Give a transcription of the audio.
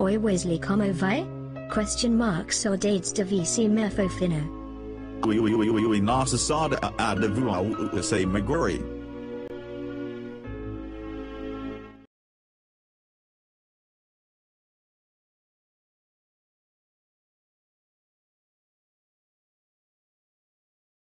oi Wislley como vai? Question mark saudades de VC Merfo Fino. Ui ui ui ui oui, nossa a de vous, c'est Magori.